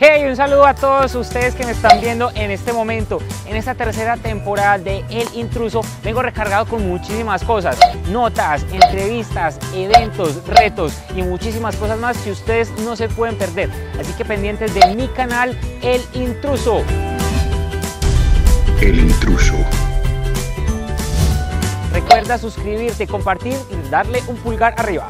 Hey, un saludo a todos ustedes que me están viendo en este momento. En esta tercera temporada de El Intruso vengo recargado con muchísimas cosas. Notas, entrevistas, eventos, retos y muchísimas cosas más que ustedes no se pueden perder. Así que pendientes de mi canal El Intruso. El intruso. Recuerda suscribirte, compartir y darle un pulgar arriba.